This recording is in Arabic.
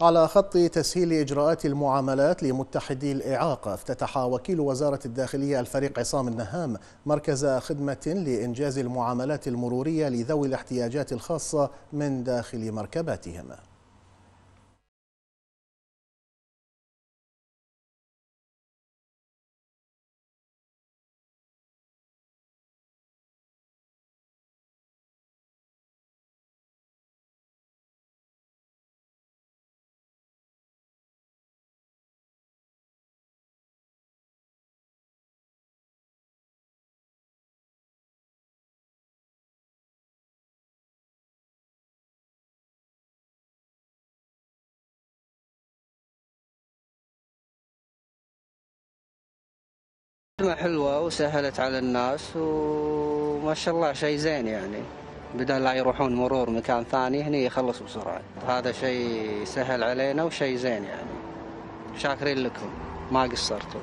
على خط تسهيل إجراءات المعاملات لمتحدي الإعاقة افتتح وكيل وزارة الداخلية الفريق عصام النهام مركز خدمة لإنجاز المعاملات المرورية لذوي الاحتياجات الخاصة من داخل مركباتهم. خدمة حلوة وسهلت على الناس وما شاء الله شيء زين يعني. بدل لا يروحون مرور مكان ثاني هني يخلص بسرعة. هذا شيء سهل علينا وشيء زين يعني. شاكرين لكم. ما قصرتوا.